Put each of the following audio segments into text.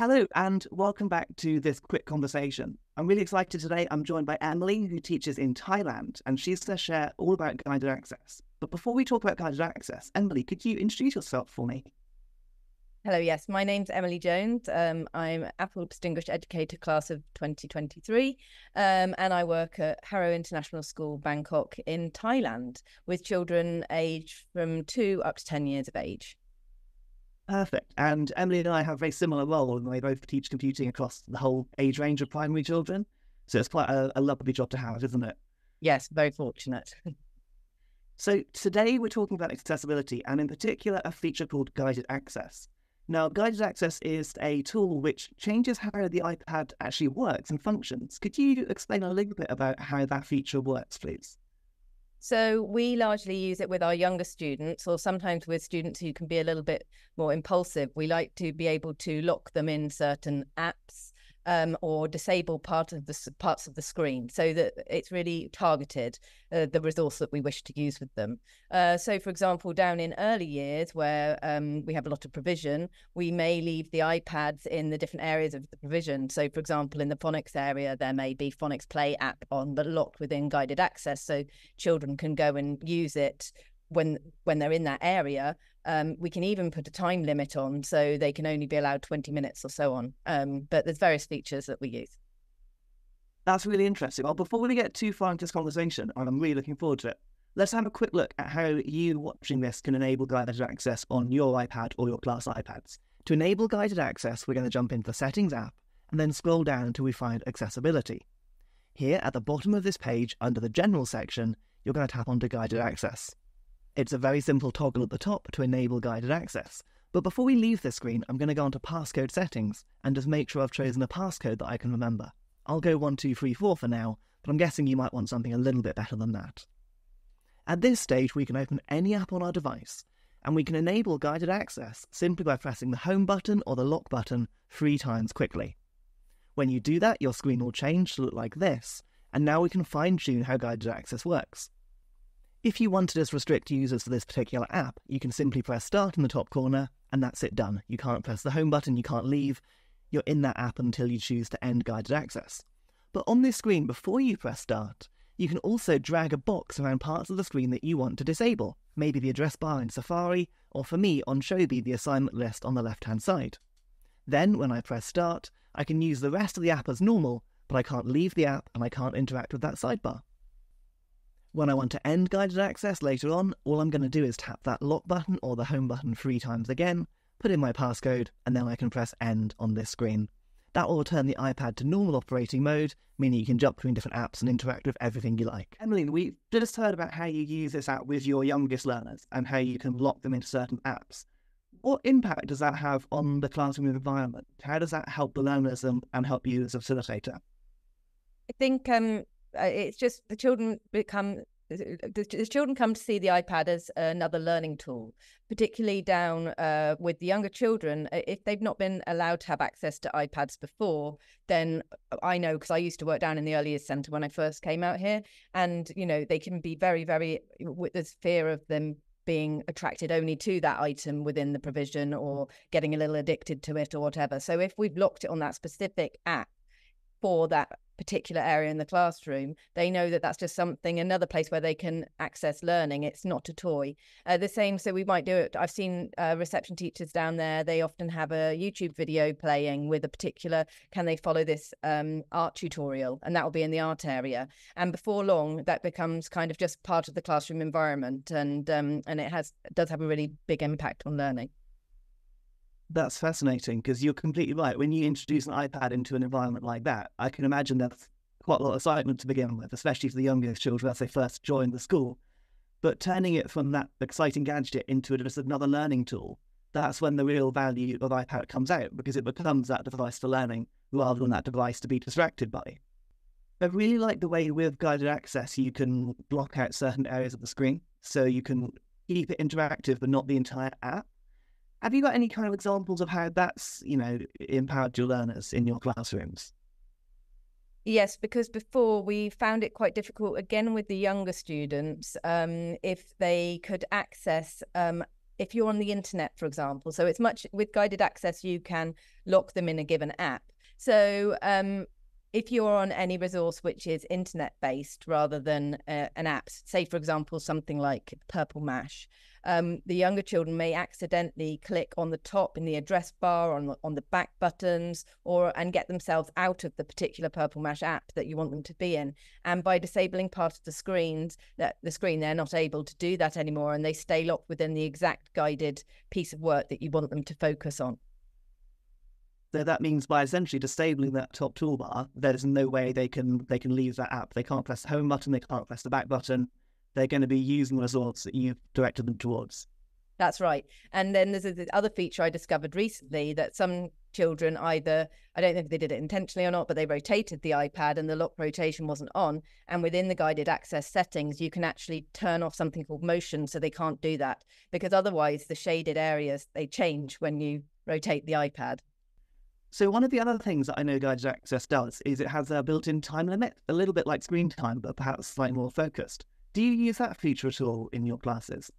Hello, and welcome back to this quick conversation. I'm really excited today. I'm joined by Emily, who teaches in Thailand, and she's going to share all about guided access. But before we talk about guided access, Emily, could you introduce yourself for me? Hello, yes, my name's Emily Jones. Um, I'm APPLE Distinguished Educator class of 2023, um, and I work at Harrow International School, Bangkok, in Thailand, with children aged from two up to 10 years of age. Perfect. And Emily and I have a very similar role, and we both teach computing across the whole age range of primary children. So it's quite a, a lovely job to have, isn't it? Yes, very fortunate. so today we're talking about accessibility, and in particular, a feature called guided access. Now, guided access is a tool which changes how the iPad actually works and functions. Could you explain a little bit about how that feature works, please? So we largely use it with our younger students, or sometimes with students who can be a little bit more impulsive. We like to be able to lock them in certain apps um, or disable part of the parts of the screen so that it's really targeted uh, the resource that we wish to use with them. Uh, so, for example, down in early years where um, we have a lot of provision, we may leave the iPads in the different areas of the provision. So, for example, in the phonics area, there may be phonics play app on, but locked within guided access, so children can go and use it when when they're in that area um, we can even put a time limit on so they can only be allowed 20 minutes or so on. Um, but there's various features that we use. That's really interesting. Well, before we get too far into this conversation, and I'm really looking forward to it. Let's have a quick look at how you watching this can enable guided access on your iPad or your class iPads. To enable guided access, we're going to jump into the Settings app and then scroll down until we find Accessibility. Here at the bottom of this page, under the General section, you're going to tap onto Guided Access. It's a very simple toggle at the top to enable guided access. But before we leave this screen, I'm going to go onto passcode settings and just make sure I've chosen a passcode that I can remember. I'll go 1234 for now, but I'm guessing you might want something a little bit better than that. At this stage, we can open any app on our device, and we can enable guided access simply by pressing the home button or the lock button three times quickly. When you do that, your screen will change to look like this, and now we can fine tune how guided access works. If you want to just restrict users to this particular app, you can simply press start in the top corner and that's it done. You can't press the home button, you can't leave. You're in that app until you choose to end guided access. But on this screen, before you press start, you can also drag a box around parts of the screen that you want to disable, maybe the address bar in Safari, or for me on Showbie, the assignment list on the left hand side. Then, when I press start, I can use the rest of the app as normal, but I can't leave the app and I can't interact with that sidebar. When I want to end guided access later on, all I'm going to do is tap that lock button or the home button three times again, put in my passcode, and then I can press end on this screen. That will return the iPad to normal operating mode, meaning you can jump between different apps and interact with everything you like. Emily, we just heard about how you use this app with your youngest learners and how you can lock them into certain apps. What impact does that have on the classroom environment? How does that help the learners and, and help you as a facilitator? I think um, it's just the children become the, children come to see the iPad as another learning tool, particularly down uh, with the younger children. Uh, if they've not been allowed to have access to iPads before, then I know because I used to work down in the early years centre when I first came out here, and you know they can be very, very with this fear of them being attracted only to that item within the provision or getting a little addicted to it or whatever. So if we've locked it on that specific app for that particular area in the classroom, they know that that's just something, another place where they can access learning. It's not a toy. Uh, the same, so we might do it. I've seen uh, reception teachers down there, they often have a YouTube video playing with a particular, can they follow this um, art tutorial? And that will be in the art area. And before long, that becomes kind of just part of the classroom environment. And, um, and it has does have a really big impact on learning. That's fascinating because you're completely right. When you introduce an iPad into an environment like that, I can imagine that's quite a lot of excitement to begin with, especially for the youngest children as they first join the school. But turning it from that exciting gadget into just another learning tool, that's when the real value of iPad comes out because it becomes that device for learning rather than that device to be distracted by. I really like the way with guided access you can block out certain areas of the screen so you can keep it interactive but not the entire app. Have you got any kind of examples of how that's, you know, empowered your learners in your classrooms? Yes, because before we found it quite difficult again with the younger students um, if they could access um, if you're on the internet, for example. So it's much with guided access, you can lock them in a given app. So um, if you're on any resource which is internet based rather than uh, an app, say for example something like Purple Mash, um, the younger children may accidentally click on the top in the address bar on the, on the back buttons or and get themselves out of the particular Purple Mash app that you want them to be in. And by disabling part of the screens, that the screen, they're not able to do that anymore, and they stay locked within the exact guided piece of work that you want them to focus on. So that means by essentially disabling that top toolbar, there's no way they can they can leave that app. They can't press the home button, they can't press the back button. They're going to be using the results that you've directed them towards. That's right. And then there's the other feature I discovered recently that some children either, I don't know if they did it intentionally or not, but they rotated the iPad and the lock rotation wasn't on. And within the guided access settings, you can actually turn off something called motion so they can't do that because otherwise the shaded areas, they change when you rotate the iPad. So one of the other things that I know Guided Access does is it has a built-in time limit, a little bit like screen time, but perhaps slightly more focused. Do you use that feature at all in your classes?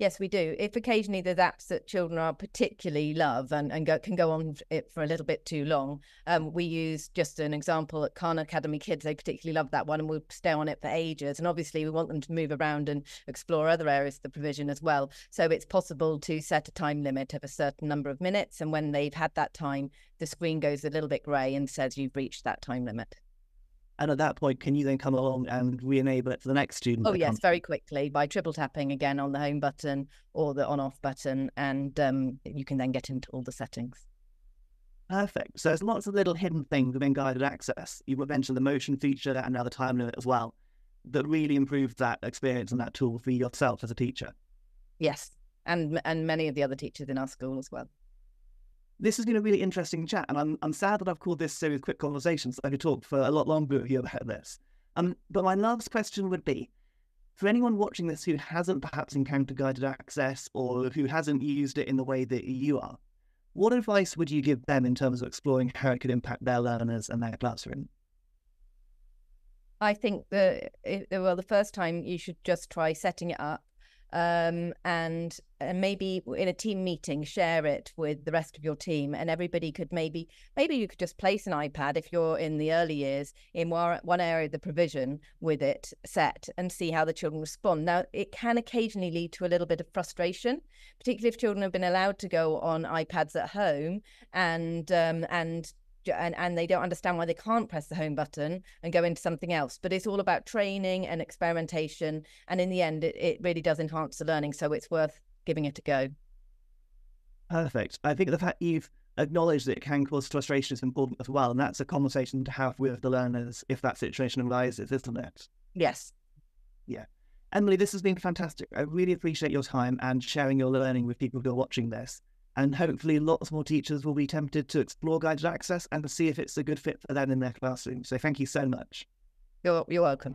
Yes, we do. If occasionally there's apps that children are particularly love and, and go, can go on it for a little bit too long, um, we use just an example at Khan Academy Kids. They particularly love that one and we'll stay on it for ages. And obviously, we want them to move around and explore other areas of the provision as well. So it's possible to set a time limit of a certain number of minutes. And when they've had that time, the screen goes a little bit grey and says you've reached that time limit. And at that point, can you then come along and re-enable it for the next student? Oh yes, very quickly by triple tapping again on the home button or the on-off button, and um, you can then get into all the settings. Perfect. So there's lots of little hidden things within guided access. You mentioned the motion feature and now the time limit as well, that really improves that experience and that tool for yourself as a teacher. Yes, and and many of the other teachers in our school as well this has been a really interesting chat, and I'm, I'm sad that I've called this series Quick Conversations. I could talk for a lot longer with you about this. Um, but my last question would be for anyone watching this who hasn't perhaps encountered guided access or who hasn't used it in the way that you are, what advice would you give them in terms of exploring how it could impact their learners and their classroom? I think that, well, the first time you should just try setting it up um, and, and maybe in a team meeting share it with the rest of your team and everybody could maybe maybe you could just place an ipad if you're in the early years in one area of the provision with it set and see how the children respond. Now it can occasionally lead to a little bit of frustration particularly if children have been allowed to go on ipads at home and um, and and, and they don't understand why they can't press the home button and go into something else. But it's all about training and experimentation. And in the end, it, it really does enhance the learning. So it's worth giving it a go. Perfect. I think the fact you've acknowledged that it can cause frustration is important as well. And that's a conversation to have with the learners if that situation arises, isn't it? Yes. Yeah. Emily, this has been fantastic. I really appreciate your time and sharing your learning with people who are watching this. And hopefully, lots more teachers will be tempted to explore guided access and to see if it's a good fit for them in their classroom. So, thank you so much. You're, you're welcome.